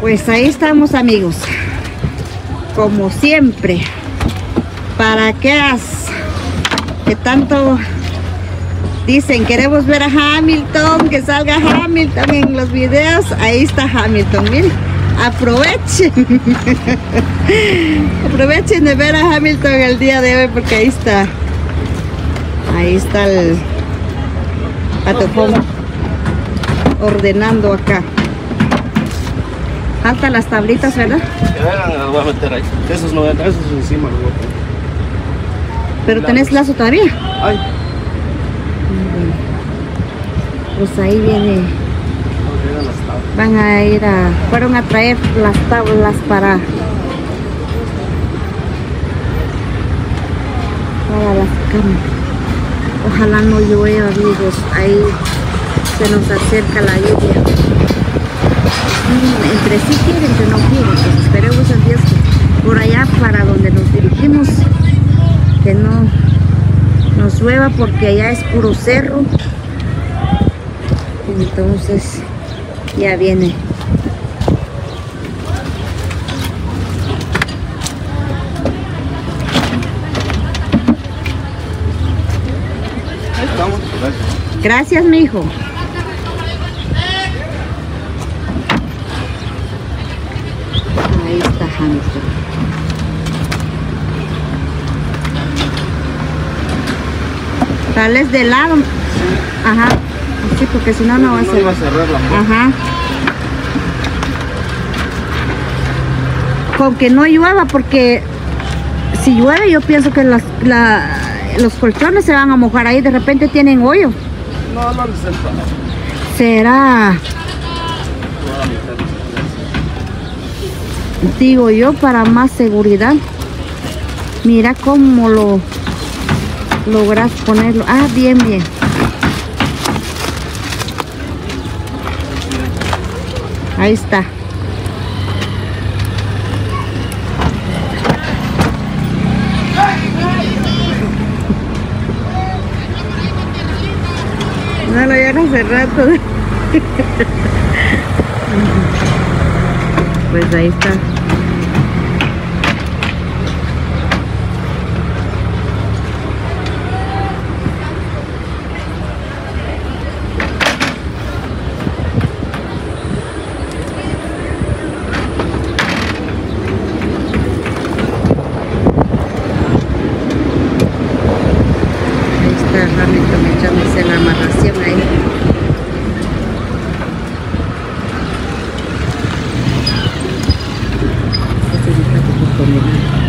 Pues ahí estamos amigos. Como siempre. ¿Para qué has? Que tanto dicen queremos ver a Hamilton, que salga Hamilton en los videos. Ahí está Hamilton, miren. Aprovechen. Aprovechen de ver a Hamilton el día de hoy porque ahí está. Ahí está el patofón ordenando acá. Faltan las tablitas, ¿verdad? Ya las voy a meter ahí. Esos 90, esos encima los voy a poner. Pero tenés lazo todavía. Ay, Pues ahí viene. no. Van a ir a. Fueron a traer las tablas para. Para las camas. Ojalá no llueva, amigos. Ahí se nos acerca la lluvia. Entre sí quieren que no quieren. Pues esperemos el Dios que por allá para donde nos dirigimos. Que no nos llueva porque allá es puro cerro. Entonces ya viene. Gracias, mi hijo. Ahí está Hamilton. De lado. Ajá. Sí, porque si no, no va a No cerrar la. Ajá. Con que no llueva, porque si llueve yo pienso que las, la- los colchones se van a mojar ahí, de repente tienen hoyo. No, no les entra. Será, Voy a meter. Digo yo, para más seguridad. Mira cómo lo logras ponerlo. Ah, bien, bien. Ahí está. No lo vieron hace rato. Pues ahí está. Ahí está Hamilton echándose la amarración ahí. Este es un plato por comer.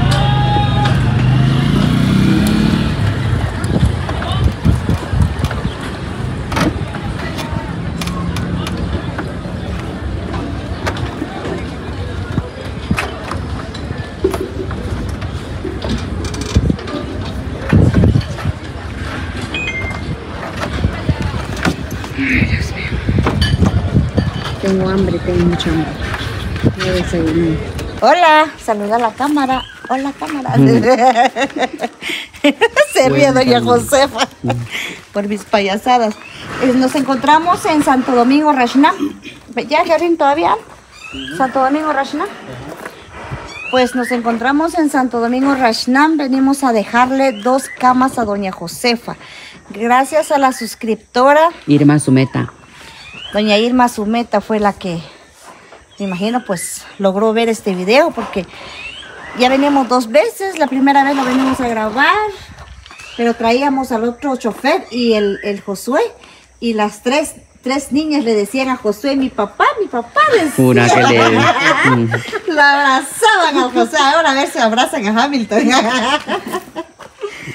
Tengo mucha hambre. Hola, saluda a la cámara. Hola, cámara. Se ríe doña Josefa por mis payasadas. Eh, Nos encontramos en Santo Domingo, Rashna. ¿Ya, Karin, todavía? Santo Domingo, Rashna. Pues nos encontramos en Santo Domingo, Rashnam. Venimos a dejarle dos camas a doña Josefa. Gracias a la suscriptora Irma Sumeta. Doña Irma Sumeta fue la que, me imagino, pues logró ver este video porque ya venimos dos veces. La primera vez lo venimos a grabar, pero traíamos al otro chofer y el, el Josué. Y las tres, tres niñas le decían a Josué, mi papá, mi papá. decía. Pura que le. La abrazaban al José. Ahora a ver si abrazan a Hamilton.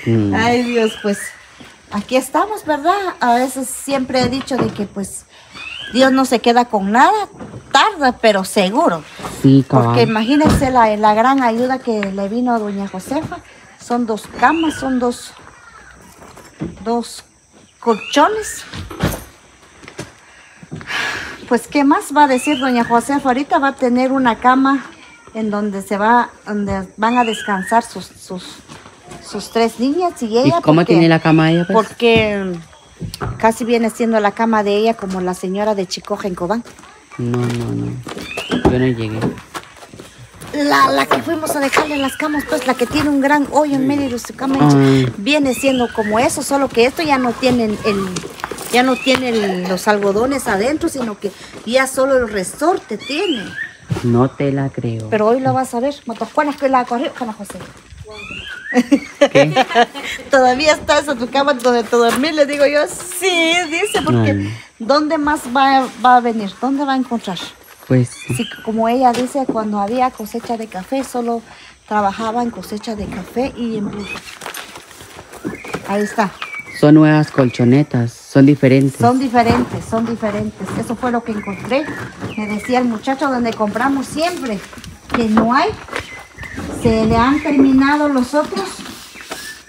Mm. Ay Dios, pues aquí estamos, ¿verdad? A veces siempre he dicho de que pues Dios no se queda con nada, tarda, pero seguro. Sí, Porque cabal. imagínense la, la gran ayuda que le vino a doña Josefa. Son dos camas, son dos, dos colchones. Pues, ¿qué más va a decir doña Josefa? Ahorita va a tener una cama en donde se va, donde van a descansar sus, sus, sus tres niñas y ¿Y ella. cómo porque- tiene la cama ella? Pues? Porque casi viene siendo la cama de ella como la señora de Chicoja en Cobán. No, no, no. Yo no llegué. La, la que fuimos a dejarle las camas, pues la que tiene un gran hoyo en medio de su cama, viene siendo como eso, solo que esto ya no tienen el, ya no tiene el- los algodones adentro, sino que ya solo el resorte tiene. No te la creo. Pero hoy lo vas a ver. Motojuanas que la corrió, José. ¿Qué? Todavía estás en tu cama donde te dormir, le digo yo, sí, dice, porque Ay. ¿dónde más va, va a venir? ¿Dónde va a encontrar? Pues sí. Como ella dice, cuando había cosecha de café, solo trabajaba en cosecha de café y en burro. Ahí está. son nuevas colchonetas, son diferentes. Son diferentes, son diferentes. Eso fue lo que encontré. Me decía el muchacho donde compramos siempre que no hay. Se le han terminado los otros.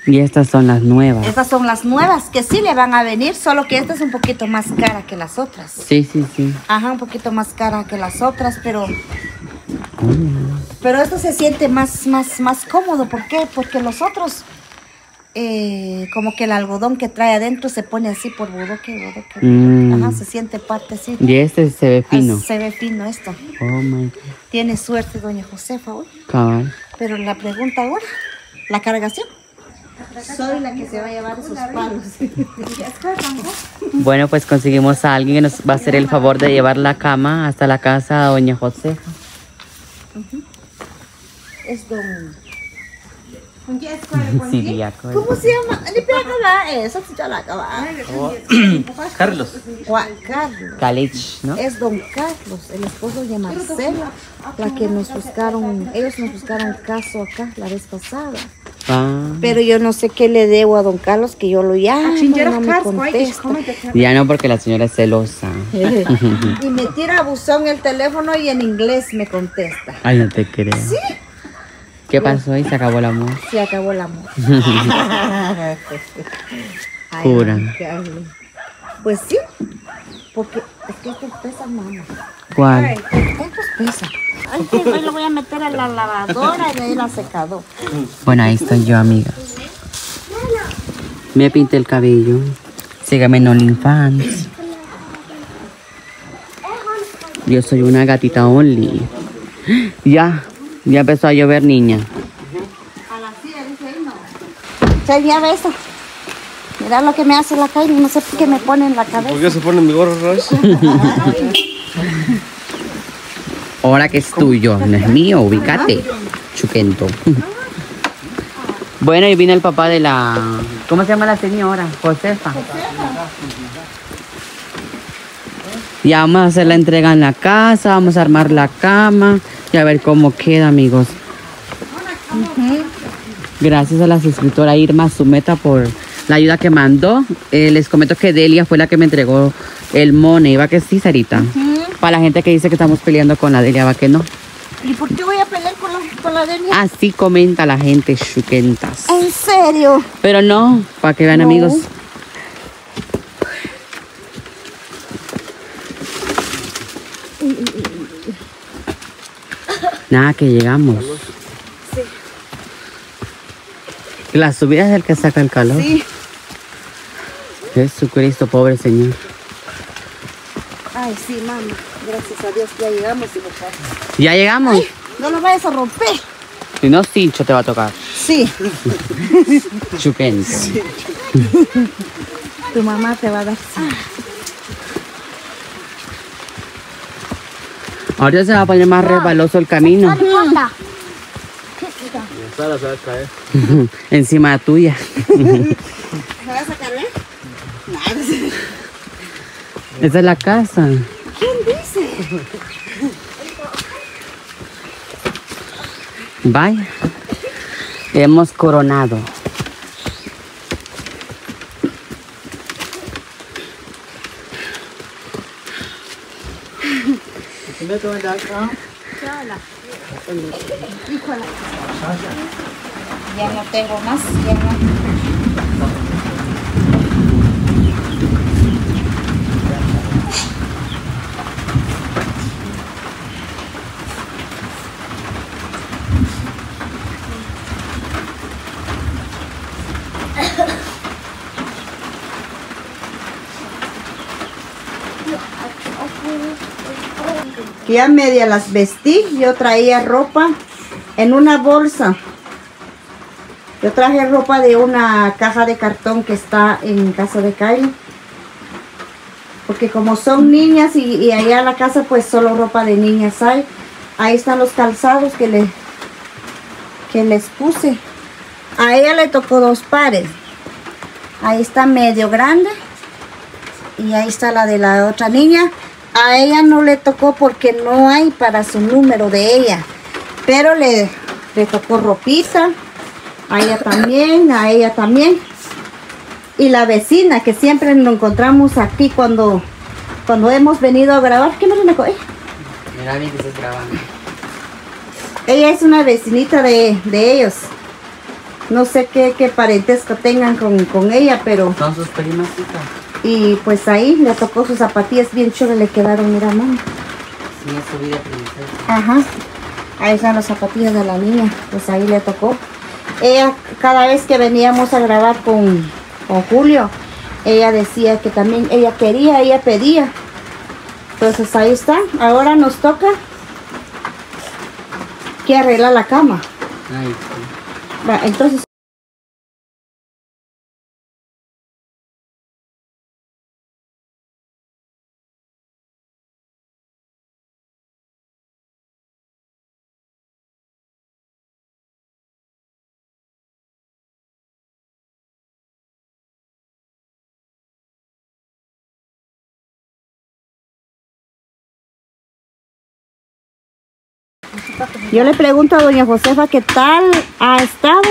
Y estas son las nuevas. Estas son las nuevas que sí le van a venir, solo que esta es un poquito más cara que las otras. Sí, sí, sí. Ajá, un poquito más cara que las otras, pero Mm. pero esto se siente más más más cómodo. ¿Por qué? Porque los otros eh, como que el algodón que trae adentro se pone así por bodoque, bodoque. Mm. Ajá, se siente parte así. Y este se ve fino. Ah, Se ve fino esto. Oh my God. Tiene suerte doña Josefa hoy. Cabal. Pero la pregunta ahora, la cargación. Soy la que se va a llevar esos palos. Bueno, pues conseguimos a alguien que nos va a hacer el favor de llevar la cama hasta la casa de Doña Josefa. es don... Siriaco. ¿Cómo se llama? Acabar eso, sí ya la acaba. Carlos. Juan Carlos. Calich, ¿no? Es don Carlos, el esposo de Marcela, la que nos buscaron, ellos nos buscaron caso acá la vez pasada. Ah, Pero yo no sé qué le debo a don Carlos, que yo lo llamo, no me contesta. ya no, porque la señora es celosa. y me tira a buzón el teléfono y en inglés me contesta. Ay, no te creo. ¿Qué pasó y se acabó el amor? Se acabó el amor. Ay. Pues sí, porque es que estos pesan, mamá. ¿Cuál? Estos pesan. Ay, que hoy lo voy a meter a la lavadora y ahí la secador. Bueno, ahí estoy yo, amigas. Me pinté el cabello. Sígame en OnlyFans. Yo soy una gatita only. Ya, ya empezó a llover, niña. A la silla dice ahí no. Se ya ves. Mira lo que me hace la calle, no sé por qué me pone en la ¿Por cabeza. qué se pone mi gorro? Ahora que es tuyo, no es mío, ubícate. Chuquento. Bueno, y vino el papá de la. ¿Cómo se llama la señora? Josefa. Ya vamos a hacer la entrega en la casa, vamos a armar la cama y a ver cómo queda, amigos. Gracias a la suscriptora Irma Sumeta por la ayuda que mandó. Eh, les comento que Delia fue la que me entregó el money. ¿Va que sí, Sarita? Para la gente que dice que estamos peleando con la Delia, ¿va que no? ¿Y por qué voy a pelear con la, con la Delia? Así comenta la gente, chuquentas. ¿En serio? Pero no, para que vean, No. amigos. Nada, que llegamos. La subida es el que saca el calor. Sí. Jesucristo, pobre Señor. Ay, sí, mamá. Gracias a Dios ya llegamos y papá. Ya llegamos. No lo vayas a romper. Si no, cincho te va a tocar. Sí. Chuquento. Tu mamá te va a dar sí. Ahorita se va a poner más resbaloso el camino. Sara se va a caer. Encima tuya. ¿Me vas a cargar? Esa es la casa. ¿Quién dice? Vaya. Hemos coronado. Ya no tengo más, ya no. Que ya media las vestí. Yo traía ropa en una bolsa. Yo traje ropa de una caja de cartón que está en casa de Kylie. Porque como son niñas y, allá en la casa pues solo ropa de niñas hay. Ahí están los calzados que, le, que les puse. A ella le tocó dos pares. Ahí está medio grande. Y ahí está la de la otra niña. A ella no le tocó porque no hay para su número de ella. Pero le, le tocó ropita. A ella también, a ella también. Y la vecina que siempre nos encontramos aquí cuando, cuando hemos venido a grabar. ¿Qué me lo? Mira bien que estás grabando. Ella es una vecinita de, de ellos. No sé qué, qué parentesco tengan con, con ella, pero... Son sus primas, hija. Y pues ahí le tocó sus zapatillas bien chulas, le quedaron, mira, mamá. Sí, es su vida princesa. Ajá. Ahí están las zapatillas de la niña, pues ahí le tocó. Ella, cada vez que veníamos a grabar con, con Julio, ella decía que también ella quería, ella pedía. Entonces ahí está. Ahora nos toca que arreglar la cama. Sí. Va, entonces Yo le pregunto a doña Josefa qué tal ha estado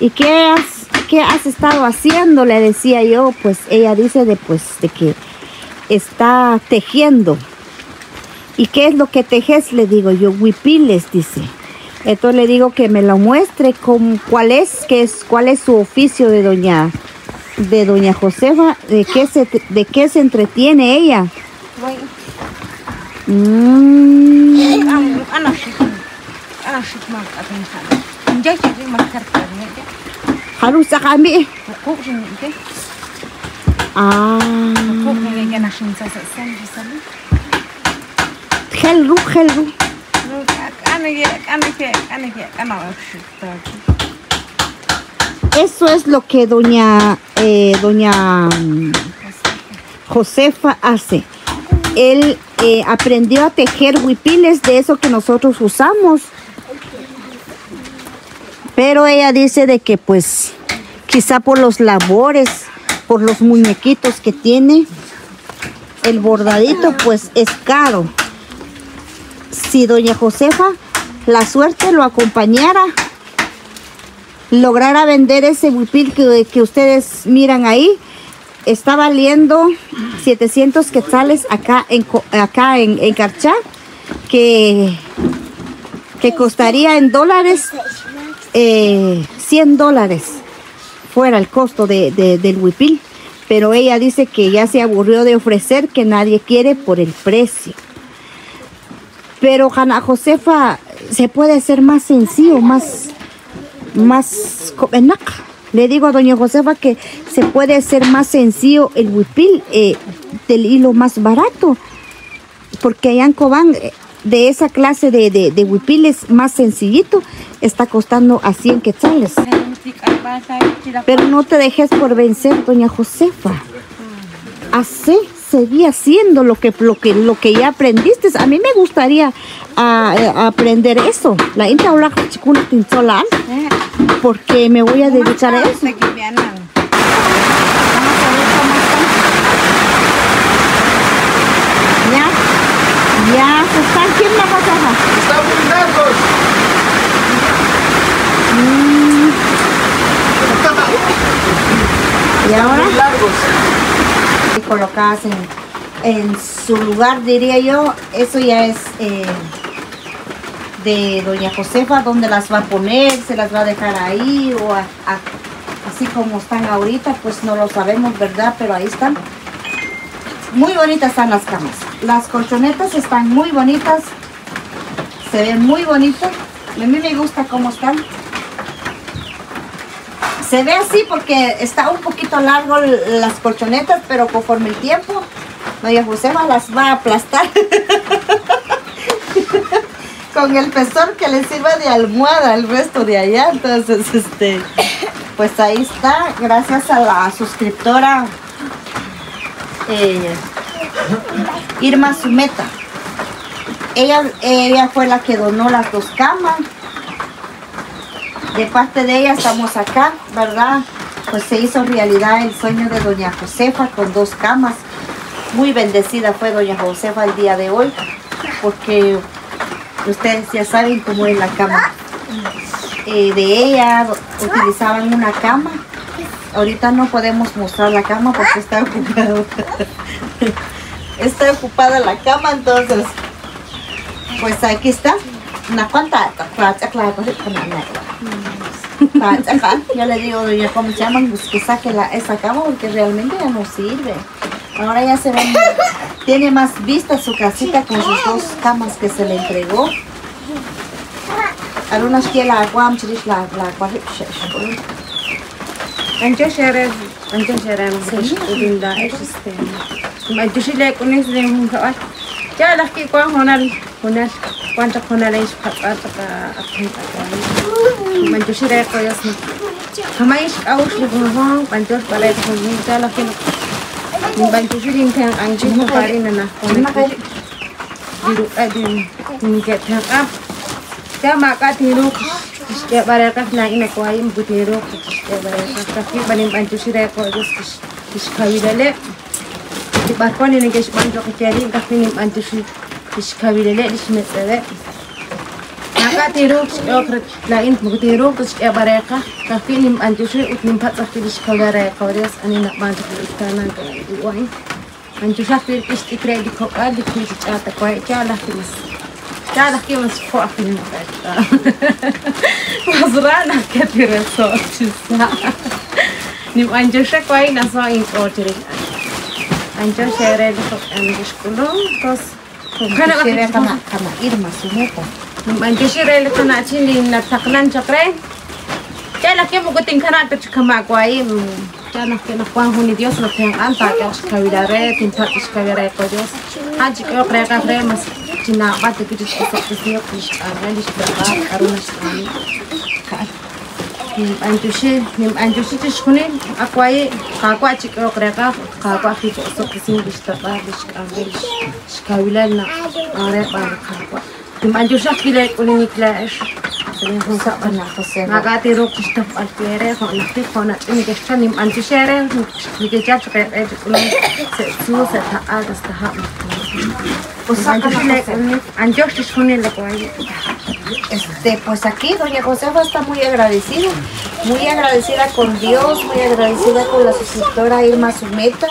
y, qué, has, qué has estado haciendo, le decía yo, pues ella dice de, pues, de que está tejiendo. ¿Y qué es lo que tejes? Le digo yo, huipiles, dice. Entonces le digo que me lo muestre con cuál es, qué es, cuál es su oficio de doña, de doña Josefa, de qué se, de qué se entretiene ella. Mm. أنا شيخ أنا شيخ ما أتني خالد جاي تجي ما كرت Haru sa kami. حقوق جن إيه Ah. حقوق جن أنا شن ساس سن بسالي Helru, helru. أنا جاك أنا جاك أنا جاك أنا أشوف تاجي Eso es lo que doña, eh, doña mm, Josefa hace. Él eh, aprendió a tejer huipiles de eso que nosotros usamos. Pero ella dice de que pues quizá por los labores, por los muñequitos que tiene, el bordadito pues es caro. Si doña Josefa la suerte lo acompañara, lograra vender ese huipil que, que ustedes miran ahí, está valiendo 700 quetzales acá en, acá en, Carchá, que, que costaría en dólares eh, 100 dólares fuera el costo de, de- del huipil. Pero ella dice que ya se aburrió de ofrecer, que nadie quiere por el precio. Pero Jana Josefa se puede hacer más sencillo, más, más. Le digo a doña Josefa que se puede hacer más sencillo el huipil eh, del hilo más barato. Porque allá en Cobán, eh, de esa clase de, de, huipiles más sencillito, está costando a 100 quetzales. Pero no te dejes por vencer, doña Josefa. Así, seguí haciendo lo que, lo que, lo que ya aprendiste. A mí me gustaría ah, eh, aprender eso. La inta habla chikuna tinzolan, porque me voy a dedicar a eso. Ya, ya se están. ¿Quién la Josefa? ¡Están muy largos! ¿Y ahora? Muy largos. Colocadas en, en su lugar, diría yo. Eso ya es eh, de doña Josefa, donde las va a poner, se las va a dejar ahí o a- así como están ahorita, pues no lo sabemos, ¿verdad? Pero ahí están. Muy bonitas están las camas. Las colchonetas están muy bonitas. Se ven muy bonitas. A mí me gusta cómo están. Se ve así porque está un poquito largo las colchonetas, pero conforme el tiempo, doña Josefa las va a aplastar. con el pezón que le sirva de almohada el resto de allá. Entonces, este, pues ahí está, gracias a la suscriptora eh, Irma Sumeta. Ella, ella fue la que donó las dos camas. De parte de ella estamos acá, ¿verdad? Pues se hizo realidad el sueño de doña Josefa con dos camas. Muy bendecida fue doña Josefa el día de hoy, porque ustedes ya saben cómo es la cama. Eh, de ella utilizaban una cama. Ahorita no podemos mostrar la cama porque está ocupada. está ocupada la cama, entonces, pues aquí está. Una cuanta, yo le digo, doña, ¿cómo se llaman? Pues que saque la, esa cama porque realmente ya no sirve. Ahora ya se ve, tiene más vista su casita con sus dos camas que se le entregó. Algunas que la chirish la la Manchus reto yasni. Hamais aus lubang panchos palet hongin tala kin. Min banchus rin tang angji mo pari na na. Diru adin min ket tang ap. Kya maka diru. Kya bare ka na ina kwai mo diru. Kya bare ka ka ki banim banchus reto yas kis kai dale. Di barkon ini guys banchok kiri ka pinim banchus kis kai dale di smetere. كاتيرو أخرج لكن مكتيرو كش إبريقة كفيني مأنتشوي وتنم فتح كديش كبريقة وريس أنا نبان تقول كنا وين أنتو شافير إيش تكره دي كوكا دي كيش جاتا كوي كلا كيمس كلا كيمس فوق في المكان مزرعنا كتير صوت جسا نم أنتو شكوي نسوا إنك أوتري أنتو شيرة دي كوكا أنا إيش كلهم بس كنا كنا كنا إيرما سموكم mandishi rela tuna chini na taklan chakre. Chala ke mugo tinkhana te chkhama kwai mm, chala ke na kwan huni dios lo ten anta ke chkavira re tin ta chkavira ko dios. Haji ke okre ka re mas china bat ke chis ko te se ko arani shba aruna shani nim antushi nim antushi tishkuni akwai kakwa chik okre ka kakwa hi ko so kisin Uling iklas. Sering hunsak Doña banyak. Josefa. Nagati ro kustaf alpiere ko nakti ko na ini kesha nim antusi are ni kejar cakap eh ulang se su se taat das tahap. Pues Antusi lek anjos sekuni lek ay. Este, pues aquí doña Josefa está muy agradecida, muy agradecida con Dios, muy agradecida con la suscriptora Irma Sumeta,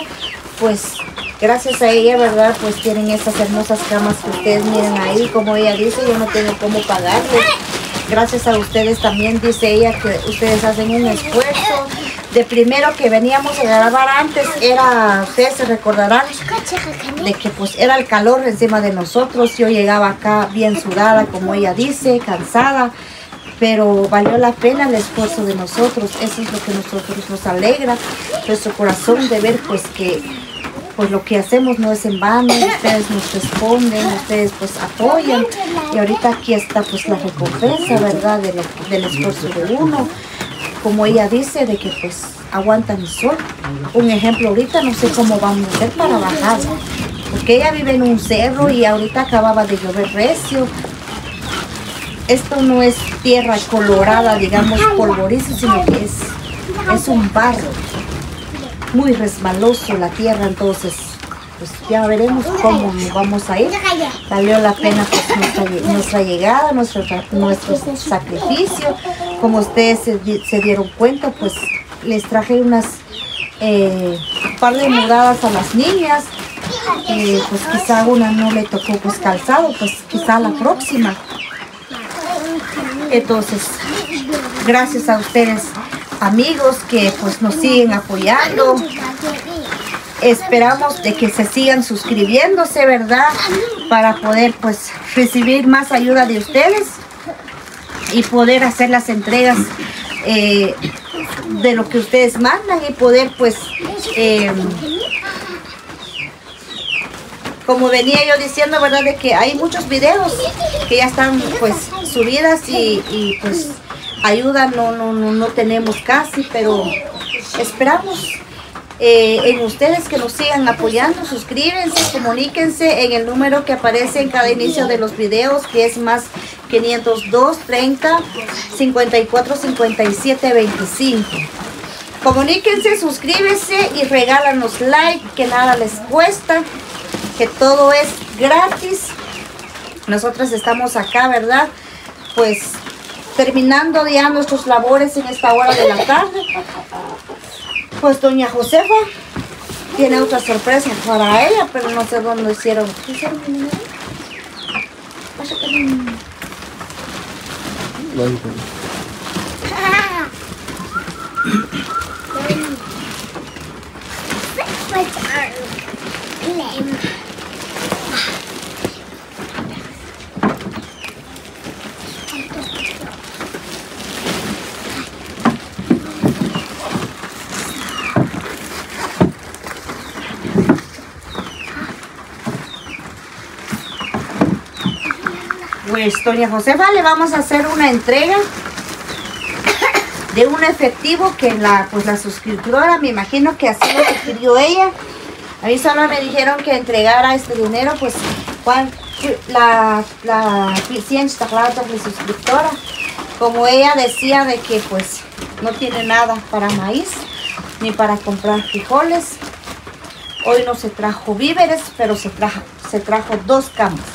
pues gracias a ella, ¿verdad? Pues tienen estas hermosas camas que ustedes miren ahí, como ella dice, yo no tengo cómo pagarles. Gracias a ustedes también, dice ella, que ustedes hacen un esfuerzo. De primero que veníamos a grabar antes, era, ustedes se recordarán, de que pues era el calor encima de nosotros. Yo llegaba acá bien sudada, como ella dice, cansada, pero valió la pena el esfuerzo de nosotros. Eso es lo que nosotros nos alegra, nuestro corazón de ver pues que pues lo que hacemos no es en vano, ustedes nos responden, ustedes pues apoyan y ahorita aquí está pues la recompensa, ¿verdad? De lo- del esfuerzo de uno como ella dice, de que pues aguantan el sol. Un ejemplo, ahorita no sé cómo vamos a hacer para bajar, porque ella vive en un cerro y ahorita acababa de llover recio. Esto no es tierra colorada, digamos, polvoriza, sino que es, es un barro muy resbaloso la tierra, entonces pues ya veremos cómo nos vamos a ir. Valió la pena pues, nuestra, lle- nuestra llegada, nuestro, nuestro sacrificio. Como ustedes se dieron cuenta, pues les traje unas eh, par de mudadas a las niñas. Eh, pues quizá una no le tocó pues calzado, pues quizá la próxima. Entonces, gracias a ustedes amigos que pues nos siguen apoyando. Esperamos de que se sigan suscribiéndose, ¿verdad? Para poder pues recibir más ayuda de ustedes y poder hacer las entregas eh, de lo que ustedes mandan y poder pues eh, como venía yo diciendo, ¿verdad? De que hay muchos videos que ya están pues subidas y, y, pues ayuda no, no, no, no tenemos casi, pero esperamos eh, en ustedes que nos sigan apoyando, suscríbanse, comuníquense en el número que aparece en cada inicio de los videos, que es más 502 30 54 57 25. Comuníquense, suscríbese y regálanos like, que nada les cuesta, que todo es gratis. Nosotros estamos acá, ¿verdad? Pues terminando ya nuestros labores en esta hora de la tarde. Pues doña Josefa tiene otra sorpresa para ella, pero no sé dónde hicieron. ¿Qué hicieron? Pues doña Josefa le vamos a hacer una entrega de un efectivo que la pues la suscriptora me imagino que así lo sugirió ella. A mí solo me dijeron que entregara este dinero pues cuál la la suscriptora como ella decía de que pues no tiene nada para maíz ni para comprar frijoles. Hoy no se trajo víveres, pero se trajo, se trajo dos camas.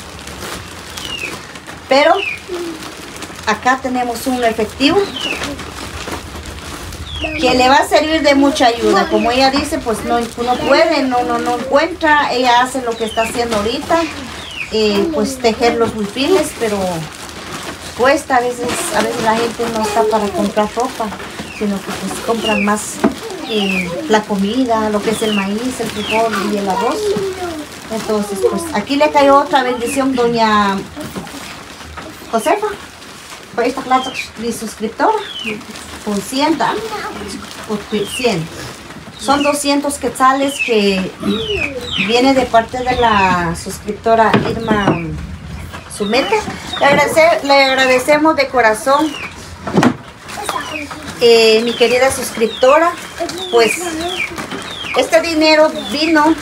Pero acá tenemos un efectivo que le va a servir de mucha ayuda. Como ella dice, pues no, no puede, no, no, no encuentra. Ella hace lo que está haciendo ahorita, eh, pues tejer los huipiles, pero cuesta a veces, a veces la gente no está para comprar ropa, sino que pues compran más eh, la comida, lo que es el maíz, el frijol y el arroz. Entonces, pues aquí le cayó otra bendición, doña Josefa, por esta plata de suscriptora, por 100, ¿da? por 100. Son 200 quetzales que viene de parte de la suscriptora Irma Sumeta. Le agradecemos de corazón, eh, mi querida suscriptora, pues este dinero vino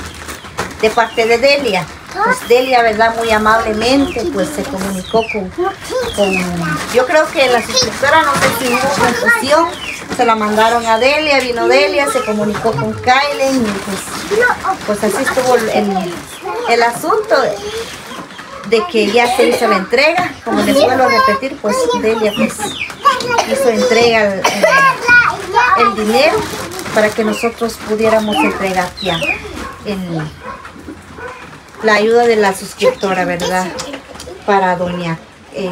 de parte de Delia. Pues Delia, ¿verdad? Muy amablemente, pues se comunicó con, con- Yo creo que la suscriptora, no sé si confusión, se la mandaron a Delia, vino Delia, se comunicó con Kylen y pues, pues así estuvo el, el- asunto de que ya se hizo la entrega. Como les vuelvo a repetir, pues Delia pues hizo entrega el- el dinero para que nosotros pudiéramos entregar ya el, la ayuda de la suscriptora, ¿verdad? Para doña eh.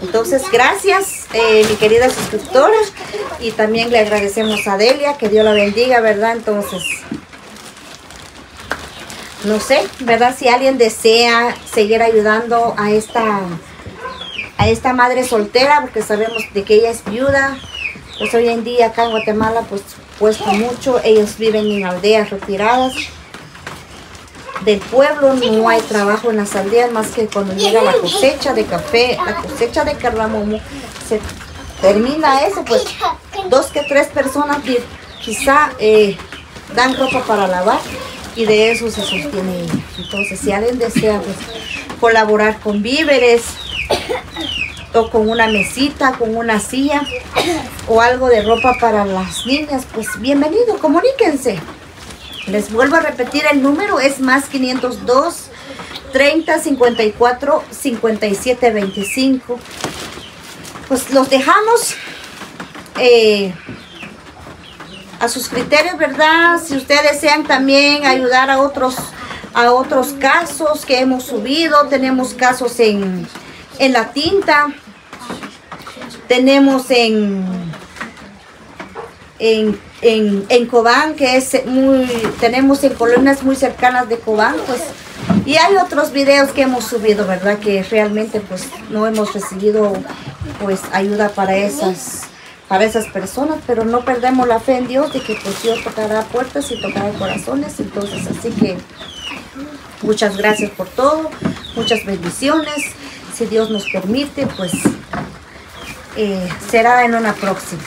Entonces, gracias, eh, mi querida suscriptora. Y también le agradecemos a Delia, que Dios la bendiga, ¿verdad? Entonces, no sé, ¿verdad? Si alguien desea seguir ayudando a esta, a esta madre soltera, porque sabemos de que ella es viuda, pues hoy en día acá en Guatemala, pues cuesta mucho. Ellos viven en aldeas retiradas del pueblo, no hay trabajo en las aldeas más que cuando llega la cosecha de café, la cosecha de cardamomo, se termina eso, pues dos que tres personas qui- quizá eh, dan ropa para lavar y de eso se sostiene ella. Entonces, si alguien desea pues, colaborar con víveres o con una mesita, con una silla o algo de ropa para las niñas, pues bienvenido, comuníquense. Les vuelvo a repetir, el número es más 502 30 54 57 25. Pues los dejamos eh, a sus criterios, ¿verdad? Si ustedes desean también ayudar a otros a otros casos que hemos subido, tenemos casos en, en la tinta, tenemos en en, en, en Cobán, que es muy, tenemos en colonias muy cercanas de Cobán, pues, y hay otros videos que hemos subido, ¿verdad? Que realmente, pues, no hemos recibido, pues, ayuda para esas, para esas personas, pero no perdemos la fe en Dios de que, pues, Dios tocará puertas y tocará corazones, entonces, así que, Muchas gracias por todo, muchas bendiciones. Si Dios nos permite, pues eh, será en una próxima.